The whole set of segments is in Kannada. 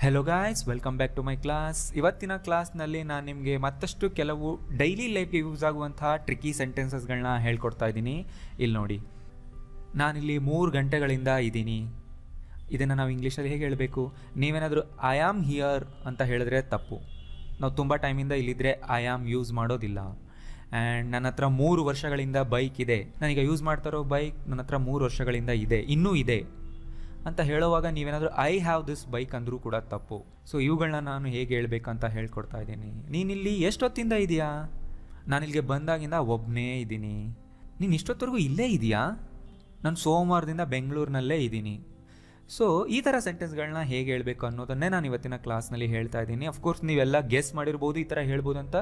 Hello guys welcome back to my class ಇವತ್ತಿನ ಕ್ಲಾಸ್ನಲ್ಲಿ ನಾನು ನಿಮಗೆ ಮತ್ತಷ್ಟು ಕೆಲವು ಡೈಲಿ ಲೈಫ್ಗೆ ಯೂಸ್ ಆಗುವಂತಹ ಟ್ರಿಕಿ ಸೆಂಟೆನ್ಸಸ್ಗಳನ್ನ ಹೇಳ್ಕೊಡ್ತಾ ಇದ್ದೀನಿ. ಇಲ್ಲಿ ನೋಡಿ. ನಾನಿಲ್ಲಿ ಮೂರು ಗಂಟೆಗಳಿಂದ ಇದ್ದೀನಿ. ಇದನ್ನು ನಾವು ಇಂಗ್ಲೀಷಲ್ಲಿ ಹೇಗೆ ಹೇಳಬೇಕು? ನೀವೇನಾದರೂ ಐ ಆಮ್ ಹಿಯರ್ ಅಂತ ಹೇಳಿದ್ರೆ ತಪ್ಪು. ನಾವು ತುಂಬ ಟೈಮಿಂದ ಇಲ್ಲಿದ್ದರೆ ಐ ಆಮ್ ಯೂಸ್ ಮಾಡೋದಿಲ್ಲ. ಆ್ಯಂಡ್ ನನ್ನ ಹತ್ರ ಮೂರು ವರ್ಷಗಳಿಂದ ಬೈಕ್ ಇದೆ. ನಾನೀಗ ಯೂಸ್ ಮಾಡ್ತಾ ಇರೋ ಬೈಕ್ ನನ್ನ ಹತ್ರ ಮೂರು ವರ್ಷಗಳಿಂದ ಇದೆ. ಇನ್ನೂ ಇದೆ. ಅಂತ ಹೇಳುವಾಗ ನೀವೇನಾದರೂ ಐ ಹ್ಯಾವ್ ದಿಸ್ ಬೈಕ್ ಅಂದರೂ ಕೂಡ ತಪ್ಪು. ಸೊ ಇವುಗಳನ್ನ ನಾನು ಹೇಗೆ ಹೇಳ್ಬೇಕಂತ ಹೇಳ್ಕೊಡ್ತಾ ಇದ್ದೀನಿ. ನೀನಿಲ್ಲಿ ಎಷ್ಟೊತ್ತಿಂದ ಇದೆಯಾ? ನಾನಿಲ್ಲಿಗೆ ಬಂದಾಗಿಂದ ಒಬ್ಬನೇ ಇದ್ದೀನಿ. ನೀನು ಇಷ್ಟೊತ್ತವರೆಗೂ ಇಲ್ಲೇ ಇದೆಯಾ? ನಾನು ಸೋಮವಾರದಿಂದ ಬೆಂಗಳೂರಿನಲ್ಲೇ ಇದ್ದೀನಿ ಸೊ ಈ ಥರ ಸೆಂಟೆನ್ಸ್ಗಳನ್ನ ಹೇಗೆ ಹೇಳಬೇಕು ಅನ್ನೋದನ್ನೇ ನಾನು ಇವತ್ತಿನ ಕ್ಲಾಸ್ನಲ್ಲಿ ಹೇಳ್ತಾ ಇದ್ದೀನಿ. ಅಫ್ಕೋರ್ಸ್ ನೀವೆಲ್ಲ ಗೆಸ್ ಮಾಡಿರ್ಬೋದು, ಈ ಥರ ಹೇಳ್ಬೋದು ಅಂತ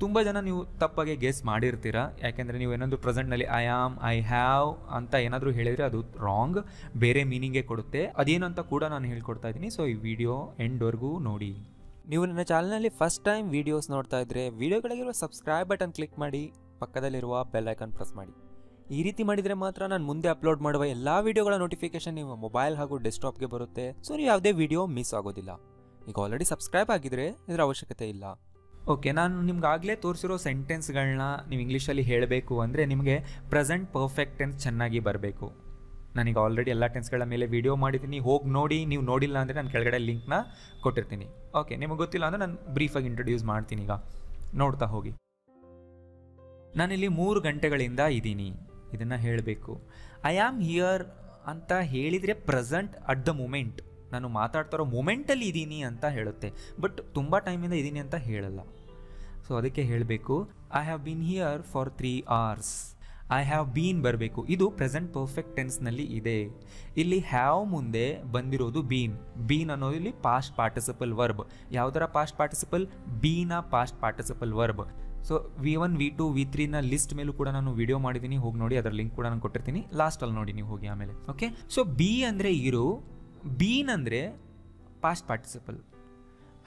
ತುಂಬ ಜನ ನೀವು ತಪ್ಪಾಗಿ ಗೆಸ್ ಮಾಡಿರ್ತೀರಾ? ಯಾಕೆಂದರೆ ನೀವು ಏನೊಂದು ಪ್ರೆಸೆಂಟ್ನಲ್ಲಿ ಐ ಆಮ್ ಐ ಹ್ಯಾವ್ ಅಂತ ಏನಾದರೂ ಹೇಳಿದರೆ ಅದು ರಾಂಗ್ ಬೇರೆ ಮೀನಿಂಗೇ ಕೊಡುತ್ತೆ. ಅದೇನು ಅಂತ ಕೂಡ ನಾನು ಹೇಳ್ಕೊಡ್ತಾ ಇದ್ದೀನಿ. ಸೊ ಈ ವಿಡಿಯೋ ಎಂಡ್ವರೆಗೂ ನೋಡಿ. ನೀವು ನನ್ನ ಚಾನಲ್ನಲ್ಲಿ ಫಸ್ಟ್ ಟೈಮ್ ವೀಡಿಯೋಸ್ ನೋಡ್ತಾ ಇದ್ದರೆ ವೀಡಿಯೋಗಳಿಗಿರುವ ಸಬ್ಸ್ಕ್ರೈಬ್ ಬಟನ್ ಕ್ಲಿಕ್ ಮಾಡಿ, ಪಕ್ಕದಲ್ಲಿರುವ ಬೆಲ್ ಐಕನ್ ಪ್ರೆಸ್ ಮಾಡಿ. ಈ ರೀತಿ ಮಾಡಿದರೆ ಮಾತ್ರ ನಾನು ಮುಂದೆ ಅಪ್ಲೋಡ್ ಮಾಡುವ ಎಲ್ಲ ವಿಡಿಯೋಗಳ ನೋಟಿಫಿಕೇಶನ್ ನಿಮ್ಮ ಮೊಬೈಲ್ ಹಾಗೂ ಡೆಸ್ಕ್ಟಾಪ್ಗೆ ಬರುತ್ತೆ. ಸೊ ನೀವು ಯಾವುದೇ ವಿಡಿಯೋ ಮಿಸ್ ಆಗೋದಿಲ್ಲ. ಈಗ ಆಲ್ರೆಡಿ ಸಬ್ಸ್ಕ್ರೈಬ್ ಆಗಿದ್ರೆ, ಇದರ ಅವಶ್ಯಕತೆ ಇಲ್ಲ. ಓಕೆ, ನಾನು ನಿಮ್ಗಾಗಲೇ ತೋರಿಸಿರೋ ಸೆಂಟೆನ್ಸ್ಗಳನ್ನ ನೀವು ಇಂಗ್ಲೀಷಲ್ಲಿ ಹೇಳಬೇಕು ಅಂದರೆ ನಿಮಗೆ ಪ್ರೆಸೆಂಟ್ ಪರ್ಫೆಕ್ಟ್ ಟೆನ್ಸ್ ಚೆನ್ನಾಗಿ ಬರಬೇಕು. ನನಗೆ ಆಲ್ರೆಡಿ ಎಲ್ಲ ಟೆನ್ಸ್ಗಳ ಮೇಲೆ ವಿಡಿಯೋ ಮಾಡಿದ್ದೀನಿ, ಹೋಗಿ ನೋಡಿ, ನೀವು ನೋಡಿಲ್ಲ ಅಂದರೆ ನಾನು ಕೆಳಗಡೆ ಲಿಂಕ್ನ ಕೊಟ್ಟಿರ್ತೀನಿ. ಓಕೆ, ನಿಮಗೆ ಗೊತ್ತಿಲ್ಲ ಅಂದರೆ ನಾನು ಬ್ರೀಫಾಗಿ ಇಂಟ್ರೊಡ್ಯೂಸ್ ಮಾಡ್ತೀನಿ ಈಗ. ನೋಡ್ತಾ ಹೋಗಿ. ನಾನಿಲ್ಲಿ ಮೂರು ಗಂಟೆಗಳಿಂದ ಇದ್ದೀನಿ. ಇದನ್ನು ಹೇಳಬೇಕು. ಐ ಆಮ್ ಹಿಯರ್ ಅಂತ ಹೇಳಿದರೆ ಪ್ರೆಸೆಂಟ್ ಅಟ್ ದ ಮೂಮೆಂಟ್. ನಾನು ಮಾತಾಡ್ತಾ ಇರೋ ಮೂಮೆಂಟಲ್ಲಿ ಇದ್ದೀನಿ ಅಂತ ಹೇಳುತ್ತೆ. ಬಟ್ ತುಂಬ ಟೈಮಿಂದ ಇದ್ದೀನಿ ಅಂತ ಹೇಳಲ್ಲ. ಸೊ ಅದಕ್ಕೆ ಹೇಳಬೇಕು I have been here for three hours I have been ಬರಬೇಕು. ಇದು ಪ್ರೆಸೆಂಟ್ ಪರ್ಫೆಕ್ಟ್ ಟೆನ್ಸ್ನಲ್ಲಿ ಇದೆ. ಇಲ್ಲಿ ಹ್ಯಾವ್ ಮುಂದೆ ಬಂದಿರೋದು ಬೀನ್ ಬೀನ್ ಅನ್ನೋದು ಇಲ್ಲಿ ಪಾಸ್ಟ್ ಪಾರ್ಟಿಸಿಪಲ್ ವರ್ಬ್ ಯಾವ್ದಾರ past participle bean past participle verb so V one V two V ತ್ರೀನ ಲಿಸ್ಟ್ ಮೇಲೂ ಕೂಡ ನಾನು ವಿಡಿಯೋ ಮಾಡಿದ್ದೀನಿ ಹೋಗಿ ನೋಡಿ, ಅದರ ಲಿಂಕ್ ಕೂಡ ನಾನು ಕೊಟ್ಟಿರ್ತೀನಿ. ಲಾಸ್ಟಲ್ಲಿ ನೋಡಿ ನೀವು ಹೋಗಿ ಆಮೇಲೆ. ಓಕೆ ಸೊ ಬಿ ಅಂದರೆ ಇರು. ಬೀನ್ ಅಂದರೆ ಪಾಸ್ಟ್ ಪಾರ್ಟಿಸಿಪಲ್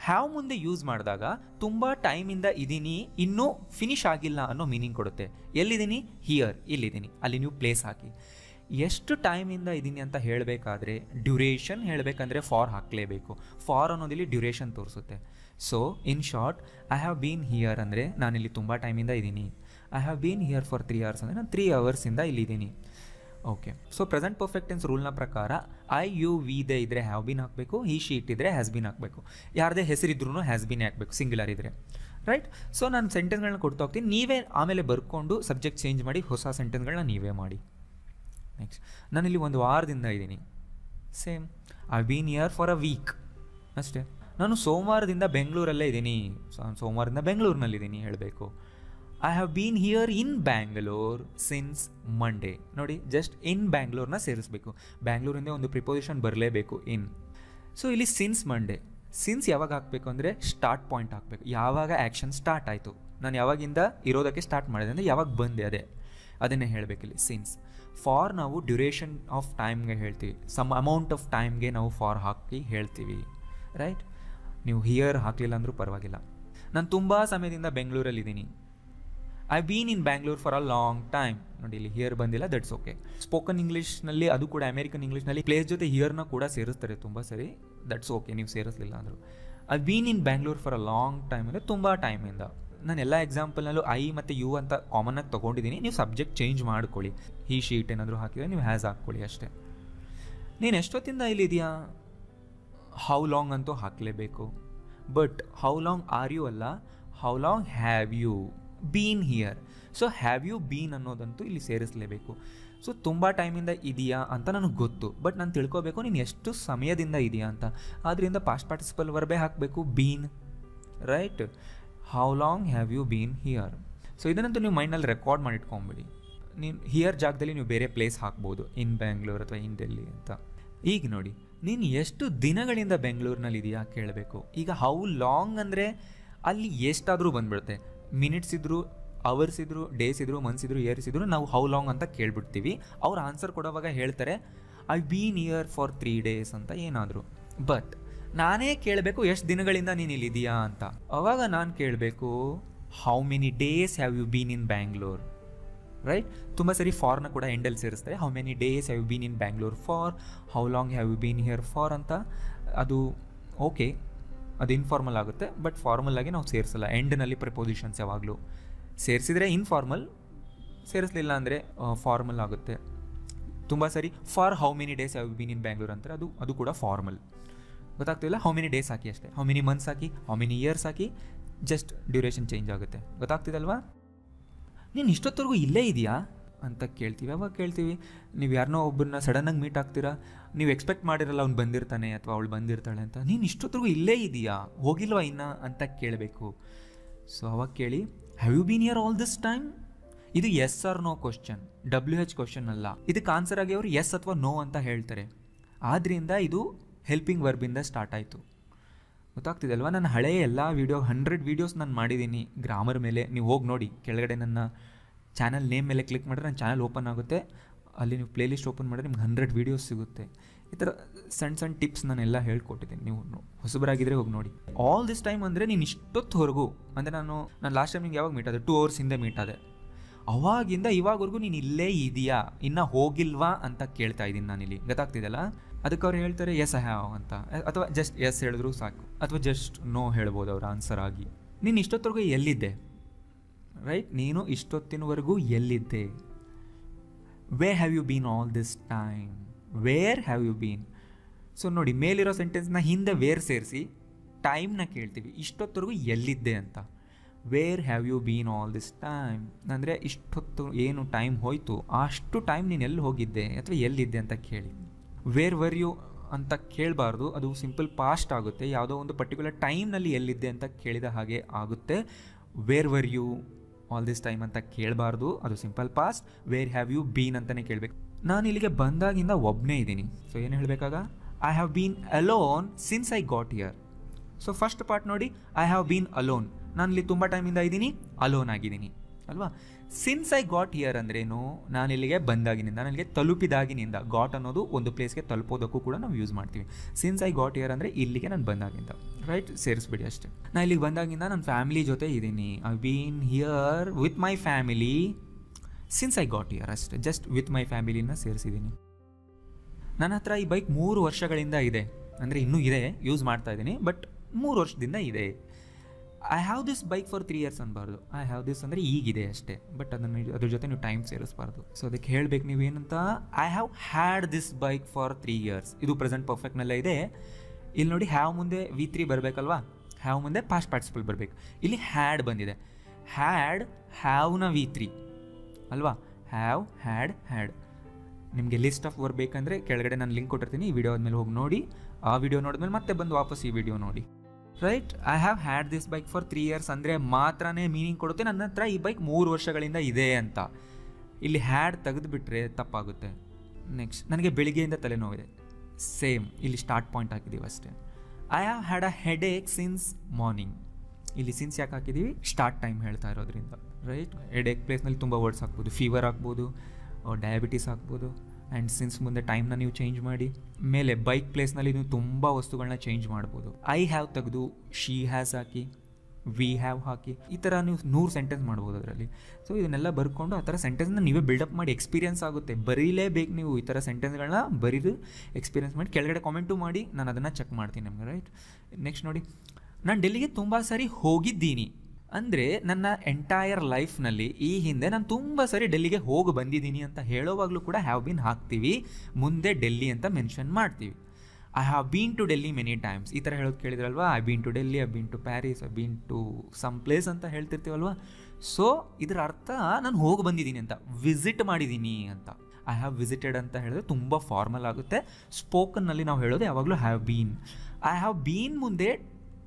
ಹ್ಯಾವ್ ಮುಂದೆ ಯೂಸ್ ಮಾಡಿದಾಗ ತುಂಬ ಟೈಮಿಂದ ಇದ್ದೀನಿ ಇನ್ನೂ ಫಿನಿಶ್ ಆಗಿಲ್ಲ ಅನ್ನೋ ಮೀನಿಂಗ್ ಕೊಡುತ್ತೆ. ಎಲ್ಲಿದ್ದೀನಿ ಹಿಯರ್ ಇಲ್ಲಿದ್ದೀನಿ ಅಲ್ಲಿ ನೀವು ಪ್ಲೇಸ್ ಹಾಕಿ. ಎಷ್ಟು ಟೈಮಿಂದ ಇದ್ದೀನಿ ಅಂತ ಹೇಳಬೇಕಾದ್ರೆ ಡ್ಯೂರೇಷನ್ ಹೇಳಬೇಕಂದ್ರೆ ಫಾರ್ ಹಾಕಲೇಬೇಕು. ಫಾರ್ ಅನ್ನೋದಿಲ್ಲಿ ಡ್ಯೂರೇಷನ್ ತೋರಿಸುತ್ತೆ. So in short I have been here ಅಂದರೆ ನಾನಿಲ್ಲಿ ತುಂಬ ಟೈಮಿಂದ ಇದ್ದೀನಿ I have been here for three hours ಅಂದರೆ ನಾನು ತ್ರೀ ಅವರ್ಸಿಂದ ಇಲ್ಲಿದ್ದೀನಿ okay so present perfect tense ರೂಲ್ನ ಪ್ರಕಾರ ಐ ಯು ವಿ ದೇ ಇದ್ದರೆ ಹ್ಯಾವ್ ಬಿನ್ ಹಾಕಬೇಕು ಈ ಶೀಟ್ ಇದ್ದರೆ ಹ್ಯಾಸ್ ಬಿನ್ ಹಾಕಬೇಕು. ಯಾರದೇ ಹೆಸರಿದ್ರೂ ಹ್ಯಾಸ್ ಬಿನ್ ಹಾಕಬೇಕು ಸಿಂಗ್ಯುಲರ್ ಇದ್ದರೆ ರೈಟ್ ಸೊ ನಾನು ಸೆಂಟೆನ್ಸ್ಗಳನ್ನ ಕೊಡ್ತಾ ಹೋಗ್ತೀನಿ. ನೀವೇ ಆಮೇಲೆ ಬರ್ಕೊಂಡು ಸಬ್ಜೆಕ್ಟ್ ಚೇಂಜ್ ಮಾಡಿ ಹೊಸ ಸೆಂಟೆನ್ಸ್ಗಳನ್ನ ನೀವೇ ಮಾಡಿ. ನೆಕ್ಸ್ಟ್ ನಾನಿಲ್ಲಿ ಒಂದು ವಾರದಿಂದ ಇದ್ದೀನಿ. Same I been here for a week ಅಷ್ಟೇ. ನಾನು ಸೋಮವಾರದಿಂದ ಬೆಂಗಳೂರಲ್ಲೇ ಇದ್ದೀನಿ. ಸೋಮವಾರದಿಂದ ಬೆಂಗಳೂರಿನಲ್ಲಿದ್ದೀನಿ ಹೇಳಬೇಕು. I have been here in Bangalore since Monday ನೋಡಿ ಜಸ್ಟ್ ಇನ್ ಬ್ಯಾಂಗ್ಳೂರ್ನ ಸೇರಿಸ್ಬೇಕು. ಬ್ಯಾಂಗ್ಳೂರಿಂದ ಒಂದು ಪ್ರಿಪೋಸಿಷನ್ ಬರಲೇಬೇಕು ಇನ್ ಸೊ ಇಲ್ಲಿ ಸಿನ್ಸ್ ಮಂಡೇ ಸಿನ್ಸ್ ಯಾವಾಗ ಹಾಕಬೇಕು ಅಂದರೆ ಸ್ಟಾರ್ಟ್ ಪಾಯಿಂಟ್ ಹಾಕಬೇಕು. ಯಾವಾಗ ಆ್ಯಕ್ಷನ್ ಸ್ಟಾರ್ಟ್ ಆಯಿತು. ನಾನು ಯಾವಾಗಿಂದ ಇರೋದಕ್ಕೆ ಸ್ಟಾರ್ಟ್ ಮಾಡಿದೆ ಅಂದರೆ ಯಾವಾಗ ಬಂದೆ ಅದೇ. ಅದನ್ನೇ ಹೇಳಬೇಕಿಲ್ಲಿ ಸಿನ್ಸ್ ಫಾರ್ ನಾವು ಡ್ಯುರೇಷನ್ ಆಫ್ ಟೈಮ್ಗೆ ಹೇಳ್ತೀವಿ. ಸಮ್ ಅಮೌಂಟ್ ಆಫ್ ಟೈಮ್ಗೆ ನಾವು ಫಾರ್ ಹಾಕಿ ಹೇಳ್ತೀವಿ. ರೈಟ್ ನೀವು ಹಿಯರ್ ಹಾಕಲಿಲ್ಲ ಅಂದರೂ ಪರವಾಗಿಲ್ಲ. ನಾನು ತುಂಬ ಸಮಯದಿಂದ ಬೆಂಗಳೂರಲ್ಲಿದ್ದೀನಿ I been in Bangalore for a long time ನೋಡಿ, ಇಲ್ಲಿ ಹಿಯರ್ ಬಂದಿಲ್ಲ ದಟ್ಸ್ ಓಕೆ ಸ್ಪೋಕನ್ ಇಂಗ್ಲೀಷ್ನಲ್ಲಿ ಅದು ಕೂಡ ಅಮೇರಿಕನ್ ಇಂಗ್ಲೀಷ್ನಲ್ಲಿ ಪ್ಲೇಸ್ ಜೊತೆ ಹಿಯರ್ನ ಕೂಡ ಸೇರಿಸ್ತಾರೆ ತುಂಬ ಸರಿ. ದಟ್ಸ್ ಓಕೆ ನೀವು ಸೇರಿಸಲಿಲ್ಲ ಅಂದರು. I been in Bangalore for a long time ಅಂದರೆ ತುಂಬ ಟೈಮಿಂದ ನಾನು ಎಲ್ಲ ಎಕ್ಸಾಂಪಲ್ನಲ್ಲೂ ಐ ಮತ್ತು ಯು ಅಂತ ಕಾಮನ್ನಾಗಿ ತೊಗೊಂಡಿದ್ದೀನಿ ನೀವು ಸಬ್ಜೆಕ್ಟ್ ಚೇಂಜ್ ಮಾಡ್ಕೊಳ್ಳಿ. ಈ ಶೀಟ್ ಏನಾದರೂ ಹಾಕಿದರೆ ನೀವು ಹ್ಯಾಸ್ ಹಾಕ್ಕೊಳ್ಳಿ ಅಷ್ಟೇ. ನೀನು ಎಷ್ಟೊತ್ತಿಂದ ಇಲ್ಲಿದೆಯಾ ಹೌ ಲಾಂಗ್ ಅಂತೂ ಹಾಕಲೇಬೇಕು. But how long are you ಅಲ್ಲ? How long have you been here so have you been ಅನ್ನೋದಂತೂ ಇಲ್ಲಿ ಸೇರಿಸಲೇಬೇಕು. ಸೊ ತುಂಬ ಟೈಮಿಂದ ಇದೆಯಾ ಅಂತ ನನಗೆ ಗೊತ್ತು. ಬಟ್ ನಾನು ತಿಳ್ಕೊಬೇಕು, ನೀನು ಎಷ್ಟು ಸಮಯದಿಂದ ಇದೆಯಾ ಅಂತ. ಆದ್ದರಿಂದ ಪಾಸ್ಟ್ ಪಾರ್ಟಿಸಿಪಲ್ ವರ್ಬೇ ಹಾಕಬೇಕು been right how long have you been here so ಇದನ್ನಂತೂ ನೀವು ಮೈಂಡಲ್ಲಿ ರೆಕಾರ್ಡ್ ಮಾಡಿಟ್ಕೊಂಬಿಡಿ. ನೀನು ಹಿಯರ್ ಜಾಗದಲ್ಲಿ ನೀವು ಬೇರೆ ಪ್ಲೇಸ್ ಹಾಕ್ಬೋದು. ಇನ್ ಬ್ಯಾಂಗ್ಳೂರ್ ಅಥವಾ ಇನ್ ಡೆಲ್ಲಿ ಅಂತ. ಈಗ ನೋಡಿ, ನೀನು ಎಷ್ಟು ದಿನಗಳಿಂದ ಬೆಂಗಳೂರಿನಲ್ಲಿ ಇದೆಯಾ ಕೇಳಬೇಕು. ಈಗ ಹೌ ಲಾಂಗ್ ಅಂದರೆ ಅಲ್ಲಿ ಎಷ್ಟಾದರೂ ಬಂದ್ಬಿಡುತ್ತೆ. ಮಿನಿಟ್ಸ್ ಇದ್ದರು ಅವರ್ಸ್ ಇದ್ರು ಡೇಸ್ ಇದ್ರು ಮಂತ್ಸ್ ಇದ್ರು ಇಯರ್ಸ್ ಇದ್ರು ನಾವು ಹೌ ಲಾಂಗ್ ಅಂತ ಕೇಳ್ಬಿಡ್ತೀವಿ. ಅವ್ರು ಆನ್ಸರ್ ಕೊಡೋವಾಗ ಹೇಳ್ತಾರೆ I been here for three days ಅಂತ ಏನಾದರೂ. ಬಟ್ ನಾನೇ ಕೇಳಬೇಕು, ಎಷ್ಟು ದಿನಗಳಿಂದ ನೀನು ಇಲ್ಲಿದೆಯಾ ಅಂತ. ಅವಾಗ ನಾನು ಕೇಳಬೇಕು how many days have you been in Bangalore right ತುಂಬ ಸರಿ ಫಾರ್ನ ಕೂಡ ಎಂಡಲ್ಲಿ ಸೇರಿಸ್ತಾರೆ. How many days have you been in Bangalore for how long have you been here for ಅಂತ. ಅದು ಓಕೆ ಅದು ಇನ್ಫಾರ್ಮಲ್ ಆಗುತ್ತೆ ಬಟ್ ಫಾರ್ಮಲ್ ಆಗಿ ನಾವು ಸೇರಿಸಲ್ಲ. ಎಂಡ್ನಲ್ಲಿ ಪ್ರಿಪೋಸಿಷನ್ಸ್ ಯಾವಾಗಲೂ. ಸೇರಿಸಿದ್ರೆ ಇನ್ಫಾರ್ಮಲ್ ಸೇರಿಸಲಿಲ್ಲ ಅಂದರೆ ಫಾರ್ಮಲ್ ಆಗುತ್ತೆ. ತುಂಬ ಸರಿ for how many days have been in Bangalore ಅಂತಾರೆ, ಅದು ಅದು ಕೂಡ ಫಾರ್ಮಲ್ ಗೊತ್ತಾಗ್ತಿಲ್ಲ? ಹೌ ಮೆನಿ ಡೇಸ್ ಹಾಕಿ ಅಷ್ಟೇ. ಹೌ ಮೆನಿ ಮಂತ್ಸ್ ಹಾಕಿ ಹೌ ಮೆನಿ ಇಯರ್ಸ್ ಹಾಕಿ ಜಸ್ಟ್ ಡ್ಯೂರೇಷನ್ ಚೇಂಜ್ ಆಗುತ್ತೆ. ಗೊತ್ತಾಗ್ತಿದಲ್ವಾ? ನೀನು ಇಷ್ಟೊತ್ತವರೆಗೂ ಇಲ್ಲೇ ಇದೆಯಾ? ಅಂತ ಕೇಳ್ತೀವಿ. ಅವಾಗ ಕೇಳ್ತೀವಿ, ನೀವು ಯಾರನ್ನೋ ಒಬ್ಬರನ್ನ ಸಡನ್ನಾಗಿ ಮೀಟ್ ಆಗ್ತೀರಾ? ನೀವು ಎಕ್ಸ್ಪೆಕ್ಟ್ ಮಾಡಿರಲ್ಲ ಅವ್ನು ಬಂದಿರ್ತಾನೆ ಅಥವಾ ಅವಳು ಬಂದಿರ್ತಾಳೆ ಅಂತ. ನೀನು ಇಷ್ಟೊತ್ತಿಗೂ ಇಲ್ಲೇ ಇದೆಯಾ ಹೋಗಿಲ್ವಾ ಇನ್ನ? ಅಂತ ಕೇಳಬೇಕು. ಸೊ ಅವಾಗ ಕೇಳಿ have you been here all this time ಇದು yes or no question W H question ಅಲ್ಲ. ಇದಕ್ಕೆ ಆನ್ಸರ್ ಆಗಿ ಅವರು ಎಸ್ ಅಥವಾ ನೋ ಅಂತ ಹೇಳ್ತಾರೆ. ಆದ್ದರಿಂದ ಇದು ಹೆಲ್ಪಿಂಗ್ ವರ್ಬಿಂದ ಸ್ಟಾರ್ಟ್ ಆಯಿತು. ಗೊತ್ತಾಗ್ತಿದೆ ಅಲ್ವಾ? ನನ್ನ ಹಳೆಯ ಎಲ್ಲ ವೀಡಿಯೋ ಹಂಡ್ರೆಡ್ ವೀಡಿಯೋಸ್ ನಾನು ಮಾಡಿದ್ದೀನಿ ಗ್ರಾಮರ್ ಮೇಲೆ, ನೀವು ಹೋಗಿ ನೋಡಿ. ಕೆಳಗಡೆ ನನ್ನ ಚಾನಲ್ ನೇಮ್ ಮೇಲೆ ಕ್ಲಿಕ್ ಮಾಡಿದ್ರೆ ನನ್ನ ಚಾನಲ್ ಓಪನ್ ಆಗುತ್ತೆ. ಅಲ್ಲಿ ನೀವು ಪ್ಲೇಲಿಸ್ಟ್ ಓಪನ್ ಮಾಡಿದ್ರೆ ನಿಮ್ಗೆ ಹಂಡ್ರೆಡ್ ವೀಡಿಯೋಸ್ ಸಿಗುತ್ತೆ. ಈ ಥರ ಸಣ್ಣ ಸಣ್ಣ ಟಿಪ್ಸ್ ನಾನೆಲ್ಲ ಹೇಳ್ಕೊಟ್ಟಿದ್ದೀನಿ. ನೀವು ಹೊಸಬರಾಗಿದ್ದರೆ ಹೋಗಿ ನೋಡಿ. ಆಲ್ ದಿಸ್ ಟೈಮ್ ಅಂದರೆ ನೀನು ಇಷ್ಟೊತ್ತುವರೆಗೂ, ಅಂದರೆ ನಾನು ನಾನು ಲಾಸ್ಟ್ ಟೈಮ್ ನಿಂಗೆ ಯಾವಾಗ ಮೀಟ್ ಆದೆ? ಟೂ ಅವರ್ಸ್ ಹಿಂದೆ ಮೀಟ್ ಆದೆ. ಅವಾಗಿಂದ ಇವಾಗವರೆಗೂ ನೀನು ಇಲ್ಲೇ ಇದೆಯಾ? ಇನ್ನೂ ಹೋಗಿಲ್ವಾ ಅಂತ ಕೇಳ್ತಾ ಇದ್ದೀನಿ ನಾನಿಲ್ಲಿ. ಗೊತ್ತಾಗ್ತಿದೆಯಲ್ಲ? ಅದಕ್ಕೆ ಅವ್ರು ಹೇಳ್ತಾರೆ ಎಸ್ ಐ ಹ್ಯಾವ್ ಅಂತ. ಅಥವಾ ಜಸ್ಟ್ ಎಸ್ ಹೇಳಿದ್ರು ಸಾಕು. ಅಥವಾ ಜಸ್ಟ್ ನೋ ಹೇಳ್ಬೋದು ಅವ್ರ ಆನ್ಸರ್ ಆಗಿ. ನೀನು ಇಷ್ಟೊತ್ತರೆಗೂ ಎಲ್ಲಿದ್ದೆ? ರೈಟ್ ನೀನು ಇಷ್ಟೊತ್ತಿನವರೆಗೂ ಎಲ್ಲಿದ್ದೆ? Where have you been all this time where have you been so ನೋಡಿ, ಮೇಲಿರೋ ಸೆಂಟೆನ್ಸ್ನ ಹಿಂದೆ ವೇರ್ ಸೇರಿಸಿ ಟೈಮ್ನ ಕೇಳ್ತೀವಿ. ಇಷ್ಟೊತ್ತವರೆಗೂ ಎಲ್ಲಿದ್ದೆ ಅಂತ. Where have you been all this time ಅಂದರೆ ಇಷ್ಟೊತ್ತು ಏನು ಟೈಮ್ ಹೋಯಿತು? ಅಷ್ಟು ಟೈಮ್ ನೀನು ಎಲ್ಲಿ ಹೋಗಿದ್ದೆ ಅಥವಾ ಎಲ್ಲಿದ್ದೆ ಅಂತ ಕೇಳಿ. ವೇರ್ ವರ್ ಯು ಅಂತ ಕೇಳಬಾರ್ದು. ಅದು ಸಿಂಪಲ್ ಪಾಸ್ಟ್ ಆಗುತ್ತೆ. ಯಾವುದೋ ಒಂದು ಪರ್ಟಿಕ್ಯುಲರ್ ಟೈಮ್ನಲ್ಲಿ ಎಲ್ಲಿದ್ದೆ ಅಂತ ಕೇಳಿದ ಹಾಗೆ ಆಗುತ್ತೆ. Where were you all this time ಅಂತ ಕೇಳಬಾರ್ದು. ಅದು simple past where have you been ಅಂತಲೇ ಕೇಳಬೇಕು. ನಾನು ಇಲ್ಲಿಗೆ ಬಂದಾಗಿಂದ ಒಬ್ಬನೇ ಇದ್ದೀನಿ. ಸೊ ಏನು ಹೇಳಬೇಕಾಗ? I have been alone since I got here so first part ನೋಡಿ ಐ ಹ್ಯಾವ್ ಬೀನ್ ಅಲೋನ್ ನಾನು ಇಲ್ಲಿ ತುಂಬ ಟೈಮಿಂದ ಇದ್ದೀನಿ ಅಲೋನ್ ಆಗಿದ್ದೀನಿ. ಅಲ್ವಾ? ಸಿನ್ಸ್ ಐ ಗಾಟ್ ಹಿಯರ್ ಅಂದ್ರೇನು, ನಾನು ಇಲ್ಲಿಗೆ ಬಂದಾಗಿನಿಂದ ನನಗೆ ತಲುಪಿದಾಗಿನಿಂದ ಗಾಟ್ ಅನ್ನೋದು ಒಂದು ಪ್ಲೇಸ್ಗೆ ತಲುಪೋದಕ್ಕೂ ಕೂಡ ನಾವು ಯೂಸ್ ಮಾಡ್ತೀವಿ. ಸಿನ್ಸ್ ಐ ಗಾಟ್ ಹಿಯರ್ ಅಂದರೆ ಇಲ್ಲಿಗೆ ನಾನು ಬಂದಾಗಿಂದ. ರೈಟ್ ಸೇರಿಸ್ಬಿಡಿ ಅಷ್ಟೇ. ನಾನು ಇಲ್ಲಿಗೆ ಬಂದಾಗಿಂದ ನನ್ನ ಫ್ಯಾಮಿಲಿ ಜೊತೆ ಇದ್ದೀನಿ. I been here with my family since I got here ಅಷ್ಟೇ. ಜಸ್ಟ್ ವಿತ್ ಮೈ ಫ್ಯಾಮಿಲಿನ ಸೇರಿಸಿದ್ದೀನಿ ನನ್ನ ಹತ್ರ ಈ ಬೈಕ್ ಮೂರು ವರ್ಷಗಳಿಂದ ಇದೆ. ಅಂದರೆ ಇನ್ನೂ ಇದೆ ಯೂಸ್ ಮಾಡ್ತಾ ಇದ್ದೀನಿ ಬಟ್ ಮೂರು ವರ್ಷದಿಂದ ಇದೆ. I have this bike for three years ಅನ್ಬಾರ್ದು. I have this ಅಂದರೆ ಈಗಿದೆ ಅಷ್ಟೇ. ಬಟ್ ಅದನ್ನು ಅದ್ರ ಜೊತೆ ನೀವು ಟೈಮ್ ಸೇರಿಸಬಾರ್ದು. ಸೊ ಅದಕ್ಕೆ ಹೇಳಬೇಕು ನೀವೇನಂತ? I have had this bike for three years ಇದು ಪ್ರೆಸೆಂಟ್ ಪರ್ಫೆಕ್ಟ್ನಲ್ಲೇ ಇದೆ. ಇಲ್ಲಿ ನೋಡಿ ಹ್ಯಾವ್ ಮುಂದೆ ವಿ ತ್ರೀ ಬರಬೇಕಲ್ವಾ? ಹ್ಯಾವ್ ಮುಂದೆ ಪಾಸ್ಟ್ ಪಾರ್ಟಿಸಿಪಲ್ ಬರಬೇಕು. ಇಲ್ಲಿ ಹ್ಯಾಡ್ ಬಂದಿದೆ. ಹ್ಯಾಡ್ ಹ್ಯಾವ್ನ ವಿ ತ್ರೀ ಅಲ್ವಾ? ಹ್ಯಾವ್ ಹ್ಯಾಡ್ ಹ್ಯಾಡ್ ನಿಮಗೆ ಲಿಸ್ಟ್ ಆಫ್ ವರ್ಕ್ ಬೇಕಂದರೆ ಕೆಳಗಡೆ ನಾನು ಲಿಂಕ್ ಕೊಟ್ಟಿರ್ತೀನಿ. ಈ ವಿಡಿಯೋ ಆದಮೇಲೆ ಹೋಗಿ ನೋಡಿ. ಆ ವಿಡಿಯೋ ನೋಡಿದ್ಮೇಲೆ ಮತ್ತೆ ಬಂದು ವಾಪಸ್ ಈ ವಿಡಿಯೋ ನೋಡಿ. Right I have had this bike for three years ಅಂದರೆ ಮಾತ್ರನೇ ಮೀನಿಂಗ್ ಕೊಡುತ್ತೆ. ನನ್ನ ಹತ್ರ ಈ ಬೈಕ್ ಮೂರು ವರ್ಷಗಳಿಂದ ಇದೆ ಅಂತ. ಇಲ್ಲಿ ಹ್ಯಾಡ್ ತೆಗೆದುಬಿಟ್ರೆ ತಪ್ಪಾಗುತ್ತೆ. ನೆಕ್ಸ್ಟ್ ನನಗೆ ಬೆಳಿಗ್ಗೆಯಿಂದ ತಲೆನೋವಿದೆ. ಸೇಮ್ ಇಲ್ಲಿ ಸ್ಟಾರ್ಟ್ ಪಾಯಿಂಟ್ ಹಾಕಿದ್ದೀವಿ ಅಷ್ಟೇ. I have had a headache since morning ಇಲ್ಲಿ ಸಿನ್ಸ್ ಯಾಕೆ ಹಾಕಿದ್ದೀವಿ ಸ್ಟಾರ್ಟ್ ಟೈಮ್ ಹೇಳ್ತಾ ಇರೋದ್ರಿಂದ. ರೈಟ್ ಹೆಡ್ ಏಕ್ ಪ್ಲೇಸ್ನಲ್ಲಿ ತುಂಬ ವರ್ಡ್ಸ್ ಹಾಕ್ಬೋದು. ಫೀವರ್ ಆಗ್ಬೋದು ಡಯಾಬಿಟೀಸ್ ಹಾಕ್ಬೋದು. ಆ್ಯಂಡ್ ಸಿನ್ಸ್ ಮುಂದೆ ಟೈಮ್ನ ನೀವು ಚೇಂಜ್ ಮಾಡಿ, ಮೇಲೆ ಬೈಕ್ ಪ್ಲೇಸ್ನಲ್ಲಿ ನೀವು ತುಂಬ ವಸ್ತುಗಳನ್ನ ಚೇಂಜ್ ಮಾಡ್ಬೋದು. ಐ ಹ್ಯಾವ್ ತೆಗೆದು ಶಿ ಹ್ಯಾಸ್ ಹಾಕಿ ವಿ ಹ್ಯಾವ್ ಹಾಕಿ, ಈ ಥರ ನೀವು ನೂರು ಸೆಂಟೆನ್ಸ್ ಮಾಡ್ಬೋದು ಅದರಲ್ಲಿ. ಸೊ ಇದನ್ನೆಲ್ಲ ಬರ್ಕೊಂಡು ಆ ಥರ ಸೆಂಟೆನ್ಸ್ನ ನೀವೇ ಬಿಲ್ಡಪ್ ಮಾಡಿ ಎಕ್ಸ್ಪೀರಿಯನ್ಸ್ ಆಗುತ್ತೆ. ಬರೀಲೇಬೇಕು ನೀವು ಈ ಥರ ಸೆಂಟೆನ್ಸ್ಗಳನ್ನ ಬರೀದು ಎಕ್ಸ್ಪೀರಿಯನ್ಸ್ ಮಾಡಿ. ಕೆಳಗಡೆ ಕಾಮೆಂಟು ಮಾಡಿ, ನಾನು ಅದನ್ನು ಚೆಕ್ ಮಾಡ್ತೀನಿ ನಿಮಗೆ ರೈಟ್ ನೆಕ್ಸ್ಟ್ ನೋಡಿ. ನಾನು ಡೆಲ್ಲಿಗೆ ತುಂಬ ಸಾರಿ ಹೋಗಿದ್ದೀನಿ. ಅಂದರೆ ನನ್ನ ಎಂಟೈರ್ ಲೈಫ್ನಲ್ಲಿ ಈ ಹಿಂದೆ ನಾನು ತುಂಬ ಸರಿ ಡೆಲ್ಲಿಗೆ ಹೋಗಿ ಬಂದಿದ್ದೀನಿ ಅಂತ ಹೇಳೋವಾಗಲೂ ಕೂಡ ಹ್ಯಾವ್ ಬೀನ್ ಹಾಕ್ತೀವಿ. ಮುಂದೆ ಡೆಲ್ಲಿ ಅಂತ ಮೆನ್ಷನ್ ಮಾಡ್ತೀವಿ. I have been to Delhi many times ಈ ಥರ ಹೇಳೋದು ಕೇಳಿದ್ರಲ್ವಾ? I been to Delhi I been to Paris I been to some place ಅಂತ ಹೇಳ್ತಿರ್ತೀವಲ್ವ? ಸೊ ಇದರ ಅರ್ಥ ನಾನು ಹೋಗಿ ಬಂದಿದ್ದೀನಿ ಅಂತ ವಿಸಿಟ್ ಮಾಡಿದ್ದೀನಿ ಅಂತ. ಐ ಹ್ಯಾವ್ ವಿಸಿಟೆಡ್ ಅಂತ ಹೇಳಿದ್ರೆ ತುಂಬ ಫಾರ್ಮಲ್ ಆಗುತ್ತೆ. ಸ್ಪೋಕನ್ನಲ್ಲಿ ನಾವು ಹೇಳೋದು ಯಾವಾಗಲೂ have been I have been ಮುಂದೆ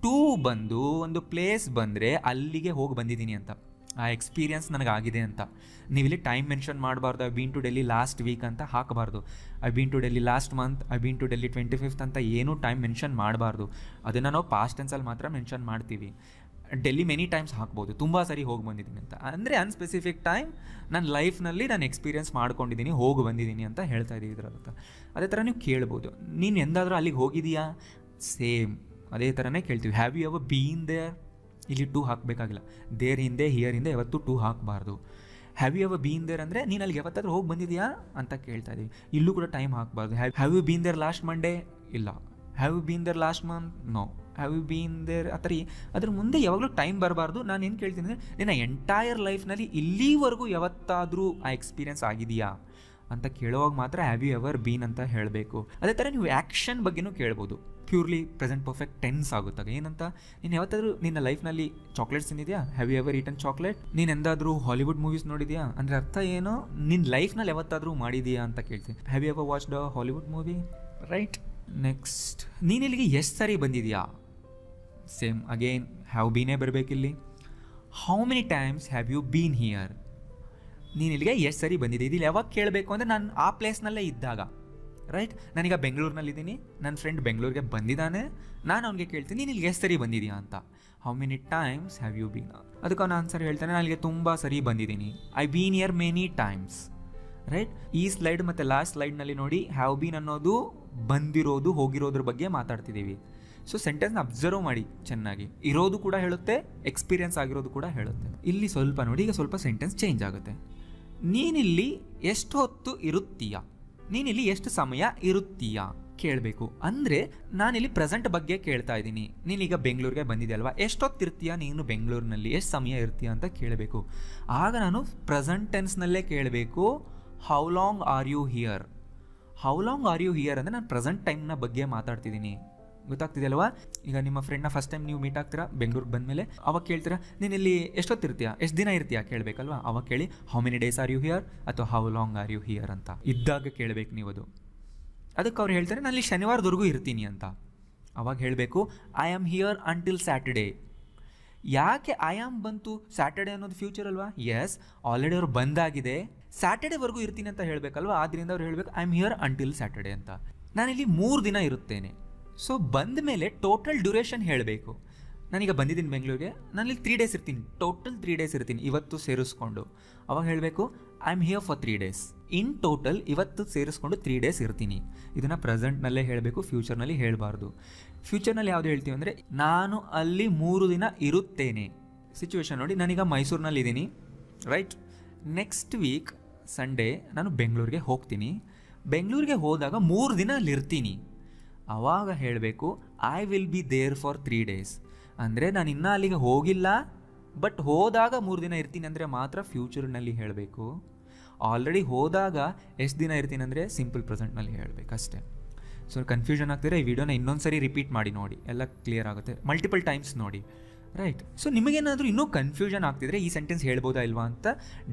ಟೂ ಬಂದು ಒಂದು ಪ್ಲೇಸ್ ಬಂದರೆ ಅಲ್ಲಿಗೆ ಹೋಗಿ ಬಂದಿದ್ದೀನಿ ಅಂತ. ಆ ಎಕ್ಸ್ಪೀರಿಯನ್ಸ್ ನನಗಾಗಿದೆ ಅಂತ. ನೀವಿಲ್ಲಿ ಟೈಮ್ ಮೆನ್ಷನ್ ಮಾಡಬಾರ್ದು I been to Delhi last week ಅಂತ ಹಾಕಬಾರ್ದು. I been to Delhi last month I been to Delhi twenty fifth ಅಂತ ಏನೂ ಟೈಮ್ ಮೆನ್ಷನ್ ಮಾಡಬಾರ್ದು. ಅದನ್ನು ನಾವು ಪಾಸ್ಟ್ ಟೆನ್ಸಲ್ಲಿ ಮಾತ್ರ ಮೆನ್ಷನ್ ಮಾಡ್ತೀವಿ. ಡೆಲ್ಲಿ ಮೆನಿ ಟೈಮ್ಸ್ ಹಾಕ್ಬೋದು, ತುಂಬ ಸರಿ ಹೋಗಿ ಬಂದಿದ್ದೀನಿ ಅಂತ. ಅಂದರೆ ಅನ್ಸ್ಪೆಸಿಫಿಕ್ ಟೈಮ್ ನನ್ನ ಲೈಫ್ನಲ್ಲಿ ನಾನು ಎಕ್ಸ್ಪೀರಿಯನ್ಸ್ ಮಾಡ್ಕೊಂಡಿದ್ದೀನಿ, ಹೋಗಿ ಬಂದಿದ್ದೀನಿ ಅಂತ ಹೇಳ್ತಾ ಇದ್ದೀವಿ ಇದರ ಅದೇ ಥರ ನೀವು ಕೇಳ್ಬೋದು. ನೀನು ಎಂದಾದರೂ ಅಲ್ಲಿಗೆ ಹೋಗಿದೀಯಾ ಸೇಮ್ ಅದೇ ಥರನೇ ಕೇಳ್ತೀವಿ. Have you ever been there ಇಲ್ಲಿ ಟೂ ಹಾಕಬೇಕಾಗಿಲ್ಲ. ದೇರ್ ಹಿಂದೆ ಹಿಯರ್ ಹಿಂದೆ ಯಾವತ್ತೂ ಟೂ ಹಾಕಬಾರ್ದು. Have you ever been there ಅಂದರೆ, ನೀನು ಅಲ್ಲಿಗೆ ಯಾವತ್ತಾದ್ರೂ ಹೋಗಿ ಬಂದಿದೆಯಾ ಅಂತ ಕೇಳ್ತಾ ಇದ್ದೀವಿ ಇಲ್ಲೂ ಕೂಡ ಟೈಮ್ ಹಾಕಬಾರ್ದು. Have have you been there last Monday ಇಲ್ಲ. Have you been there last month no have you been there ಆ ಥರ ಅದ್ರ ಮುಂದೆ ಯಾವಾಗಲೂ ಟೈಮ್ ಬರಬಾರ್ದು. ನಾನು ಏನು ಕೇಳ್ತೀನಿ ಅಂದರೆ, ನಿನ್ನ ಎಂಟೈರ್ ಲೈಫ್ನಲ್ಲಿ ಇಲ್ಲಿವರೆಗೂ ಯಾವತ್ತಾದರೂ ಆ ಎಕ್ಸ್ಪೀರಿಯನ್ಸ್ ಆಗಿದೆಯಾ ಅಂತ ಕೇಳುವಾಗ ಮಾತ್ರ ಹ್ಯಾವ್ ಯು ಎವರ್ ಬೀನ್ ಅಂತ ಹೇಳಬೇಕು. ಅದೇ ಥರ ನೀವು ಆ್ಯಕ್ಷನ್ ಬಗ್ಗೆನೂ ಕೇಳ್ಬೋದು. ಪ್ಯೂರ್ಲಿ ಪ್ರೆಸೆಂಟ್ ಪರ್ಫೆಕ್ಟ್ ಟೆನ್ಸ್ ಆಗುತ್ತಾಗ ಏನಂತ ನೀನು ಯಾವತ್ತಾದ್ರೂ ನಿನ್ನ ಲೈಫ್ನಲ್ಲಿ chocolates ತಿಂದಿದ್ಯಾ? Have you ever eaten chocolate ನೀನು ಎಂದಾದರೂ ಹಾಲಿವುಡ್ ಮೂವೀಸ್ ನೋಡಿದ್ಯಾ? ಅಂದರೆ ಅರ್ಥ ಏನೋ ನಿನ್ನ ಲೈಫ್ನಲ್ಲಿ ಯಾವತ್ತಾದರೂ ಮಾಡಿದೀಯಾ ಅಂತ ಕೇಳ್ತೀನಿ have you ever watch the Hollywood movie right next ನೀನು ಇಲ್ಲಿಗೆ ಎಷ್ಟು ಸಾರಿ ಬಂದಿದೆಯಾ? ಸೇಮ್ ಅಗೇನ್ ಹ್ಯಾವ್ ಬೀನೇ ಬರಬೇಕಿಲ್ಲಿ. How many times have you been here ನೀನು ಇಲ್ಲಿಗೆ ಎಷ್ಟು ಸರಿ ಬಂದಿದೆ ಇದು ಯಾವಾಗ ಕೇಳಬೇಕು ಅಂದರೆ ನಾನು ಆ ಪ್ಲೇಸ್ನಲ್ಲೇ ಇದ್ದಾಗ. ರೈಟ್ ನಾನೀಗ ಬೆಂಗಳೂರಿನಲ್ಲಿದ್ದೀನಿ. ನನ್ನ ಫ್ರೆಂಡ್ ಬೆಂಗಳೂರಿಗೆ ಬಂದಿದ್ದಾನೆ. ನಾನು ಅವ್ನಿಗೆ ಕೇಳ್ತೀನಿ, ನೀನು ಇಲ್ಲಿ ಎಷ್ಟು ಸರಿ ಬಂದಿದೆಯಾ ಅಂತ. How many times have you been ಅದಕ್ಕೆ ಅವ್ನು ಆನ್ಸರ್ ಹೇಳ್ತಾನೆ, ನಾನು ತುಂಬ ಸರಿ ಬಂದಿದ್ದೀನಿ. I been here many times right ಈ ಸ್ಲೈಡ್ ಮತ್ತು ಲಾಸ್ಟ್ ಸ್ಲೈಡ್ನಲ್ಲಿ ನೋಡಿ ಹ್ಯಾವ್ ಬೀನ್ ಅನ್ನೋದು ಬಂದಿರೋದು, ಹೋಗಿರೋದ್ರ ಬಗ್ಗೆ ಮಾತಾಡ್ತಿದ್ದೀವಿ. ಸೊ ಸೆಂಟೆನ್ಸ್ನ ಅಬ್ಸರ್ವ್ ಮಾಡಿ ಚೆನ್ನಾಗಿ. ಇರೋದು ಕೂಡ ಹೇಳುತ್ತೆ ಎಕ್ಸ್ಪೀರಿಯನ್ಸ್ ಆಗಿರೋದು ಕೂಡ ಹೇಳುತ್ತೆ. ಇಲ್ಲಿ ಸ್ವಲ್ಪ ನೋಡಿ, ಈಗ ಸ್ವಲ್ಪ ಸೆಂಟೆನ್ಸ್ ಚೇಂಜ್ ಆಗುತ್ತೆ. ನೀನಿಲ್ಲಿ ಎಷ್ಟು ಹೊತ್ತು ಇರುತ್ತೀಯಾ? ನೀನಿಲ್ಲಿ ಎಷ್ಟು ಸಮಯ ಇರುತ್ತೀಯಾ? ಕೇಳಬೇಕು. ಅಂದರೆ ನಾನಿಲ್ಲಿ ಪ್ರೆಸೆಂಟ್ ಬಗ್ಗೆ ಕೇಳ್ತಾ ಇದ್ದೀನಿ. ನೀನೀಗ ಬೆಂಗಳೂರಿಗೆ ಬಂದಿದೆ ಅಲ್ವಾ ಎಷ್ಟೊತ್ತಿರ್ತೀಯ ನೀನು ಬೆಂಗಳೂರಿನಲ್ಲಿ? ಎಷ್ಟು ಸಮಯ ಇರ್ತೀಯ ಅಂತ ಕೇಳಬೇಕು. ಆಗ ನಾನು ಪ್ರೆಸೆಂಟ್ ಟೆನ್ಸ್ನಲ್ಲೇ ಕೇಳಬೇಕು how long are you here how long are you here ಅಂದರೆ ನಾನು ಪ್ರೆಸೆಂಟ್ ಟೈಮ್ನ ಬಗ್ಗೆ ಮಾತಾಡ್ತಿದ್ದೀನಿ. ಗೊತ್ತಾಗ್ತಿದೆ ಅಲ್ವಾ ಈಗ ನಿಮ್ಮ ಫ್ರೆಂಡ್ನ ಫಸ್ಟ್ ಟೈಮ್ ನೀವು ಮೀಟ್ ಆಗ್ತೀರಾ, ಬೆಂಗಳೂರಿಗೆ ಬಂದಮೇಲೆ, ಅವಾಗ ಕೇಳ್ತೀರಾ, ನೀನು ಇಲ್ಲಿ ಎಷ್ಟೊತ್ತಿರ್ತೀಯಾ? ಎಷ್ಟು ದಿನ ಇರ್ತೀಯಾ? ಕೇಳಬೇಕಲ್ವಾ? ಅವಾಗ ಕೇಳಿ how many days are you here ಅಥವಾ how long are you here ಅಂತ. ಇದ್ದಾಗ ಕೇಳಬೇಕು ನೀವು ಅದು. ಅದಕ್ಕೆ ಅವ್ರು ಹೇಳ್ತಾರೆ, ನಾನು ಇಲ್ಲಿ ಶನಿವಾರದವರೆಗೂ ಇರ್ತೀನಿ ಅಂತ. ಅವಾಗ ಹೇಳಬೇಕು I am here until Saturday ಯಾಕೆ ಐ ಆಮ್ ಬಂತು? ಸ್ಯಾಟರ್ಡೆ ಅನ್ನೋದು ಫ್ಯೂಚರ್ ಅಲ್ವಾ? ಎಸ್ ಆಲ್ರೆಡಿ ಅವ್ರು ಬಂದಾಗಿದೆ. ಸ್ಯಾಟರ್ಡೆವರೆಗೂ ಇರ್ತೀನಿ ಅಂತ ಹೇಳಬೇಕಲ್ವಾ? ಆದ್ದರಿಂದ ಅವ್ರು ಹೇಳಬೇಕು I am here until Saturday ಅಂತ. ನಾನಿಲ್ಲಿ ಮೂರು ದಿನ ಇರುತ್ತೇನೆ. ಸೊ ಬಂದ ಮೇಲೆ ಟೋಟಲ್ ಡ್ಯೂರೇಷನ್ ಹೇಳಬೇಕು. ನಾನೀಗ ಬಂದಿದ್ದೀನಿ ಬೆಂಗಳೂರಿಗೆ. ನಾನಿಲ್ಲಿ ತ್ರೀ ಡೇಸ್ ಇರ್ತೀನಿ. ಟೋಟಲ್ ತ್ರೀ ಡೇಸ್ ಇರ್ತೀನಿ. ಇವತ್ತು ಸೇರಿಸ್ಕೊಂಡು. ಅವಾಗ ಹೇಳಬೇಕು I am here for three days in total ಇವತ್ತು ಸೇರಿಸ್ಕೊಂಡು ತ್ರೀ ಡೇಸ್ ಇರ್ತೀನಿ. ಇದನ್ನು ಪ್ರೆಸೆಂಟ್ನಲ್ಲೇ ಹೇಳಬೇಕು ಫ್ಯೂಚರ್ನಲ್ಲಿ ಹೇಳಬಾರ್ದು. ಫ್ಯೂಚರ್ನಲ್ಲಿ ಯಾವುದು ಹೇಳ್ತೀವಿ ಅಂದರೆ, ನಾನು ಅಲ್ಲಿ ಮೂರು ದಿನ ಇರುತ್ತೇನೆ. ಸಿಚುವೇಶನ್ ನೋಡಿ, ನಾನೀಗ ಮೈಸೂರಿನಲ್ಲಿ ಇದ್ದೀನಿ. ರೈಟ್ ನೆಕ್ಸ್ಟ್ ವೀಕ್ ಸಂಡೇ ನಾನು ಬೆಂಗಳೂರಿಗೆ ಹೋಗ್ತೀನಿ. ಬೆಂಗಳೂರಿಗೆ ಹೋದಾಗ ಮೂರು ದಿನ ಅಲ್ಲಿರ್ತೀನಿ. ಆವಾಗ ಹೇಳಬೇಕು I will be there for three days ಅಂದರೆ ನಾನು ಇನ್ನೂ ಅಲ್ಲಿಗೆ ಹೋಗಿಲ್ಲ ಬಟ್ ಹೋದಾಗ ಮೂರು ದಿನ ಇರ್ತೀನಿ ಅಂದರೆ ಮಾತ್ರ ಫ್ಯೂಚರ್ನಲ್ಲಿ ಹೇಳಬೇಕು. ಆಲ್ರೆಡಿ ಹೋದಾಗ ಎಷ್ಟು ದಿನ ಇರ್ತೀನಿ ಅಂದರೆ ಸಿಂಪಲ್ ಪ್ರೆಸೆಂಟ್ನಲ್ಲಿ ಹೇಳಬೇಕು ಅಷ್ಟೇ. ಸೊ ಕನ್ಫ್ಯೂಷನ್ ಆಗ್ತಿದ್ರೆ ಈ ವಿಡಿಯೋನ ಇನ್ನೊಂದು ಸರಿ ರಿಪೀಟ್ ಮಾಡಿ ನೋಡಿ. ಎಲ್ಲ ಕ್ಲಿಯರ್ ಆಗುತ್ತೆ. ಮಲ್ಟಿಪಲ್ ಟೈಮ್ಸ್ ನೋಡಿ. ರೈಟ್ ಸೊ ನಿಮಗೇನಾದರೂ ಇನ್ನೂ ಕನ್ಫ್ಯೂಷನ್ ಆಗ್ತಿದ್ರೆ ಈ ಸೆಂಟೆನ್ಸ್ ಹೇಳ್ಬೋದಾ ಇಲ್ವಾ ಅಂತ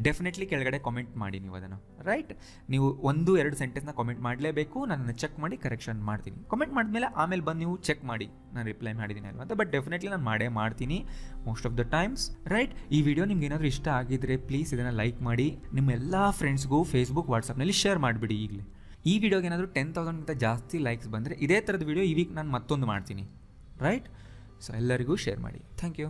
ಡೆಫಿನೆಟ್ಲಿ ಕೆಳಗಡೆ ಕಾಮೆಂಟ್ ಮಾಡಿ ನೀವು ಅದನ್ನು. ರೈಟ್ ನೀವು ಒಂದು, ಎರಡು ಸೆಂಟೆನ್ಸ್ನ ಕಾಮೆಂಟ್ ಮಾಡಲೇಬೇಕು. ನಾನು ಚೆಕ್ ಮಾಡಿ ಕರೆಕ್ಷನ್ ಮಾಡ್ತೀನಿ. ಕಾಮೆಂಟ್ ಮಾಡಿದ್ಮೇಲೆ ಆಮೇಲೆ ಬಂದು ನೀವು ಚೆಕ್ ಮಾಡಿ. ನಾನು ರಿಪ್ಲೈ ಮಾಡಿದ್ದೀನಿ ಅಲ್ವಾ ಅಂತ. ಬಟ್ ಡೆಫಿನೆಟ್ಲಿ ನಾನು ಮಾಡೇ ಮಾಡ್ತೀನಿ most of the times right ಈ ವಿಡಿಯೋ ನಿಮ್ಗೆ ಏನಾದರೂ ಇಷ್ಟ ಆಗಿದ್ರೆ ಪ್ಲೀಸ್ ಇದನ್ನು ಲೈಕ್ ಮಾಡಿ. ನಿಮ್ಮ ಎಲ್ಲ ಫ್ರೆಂಡ್ಸ್ಗೂ ಫೇಸ್ಬುಕ್ ವಾಟ್ಸಪ್ನಲ್ಲಿ ಶೇರ್ ಮಾಡಿಬಿಡಿ ಈಗಲೇ. ಈ ವಿಡಿಯೋಗೆ ಏನಾದರೂ ಟೆನ್ ತೌಸಂಡ್ಗಿಂತ ಜಾಸ್ತಿ ಲೈಕ್ಸ್ ಬಂದರೆ ಇದೇ ಥರದ ವಿಡಿಯೋ ಈ ವೀಕ್ ನಾನು ಮತ್ತೊಂದು ಮಾಡ್ತೀನಿ. ರೈಟ್ ಸೊ ಎಲ್ಲರಿಗೂ ಶೇರ್ ಮಾಡಿ. Thank you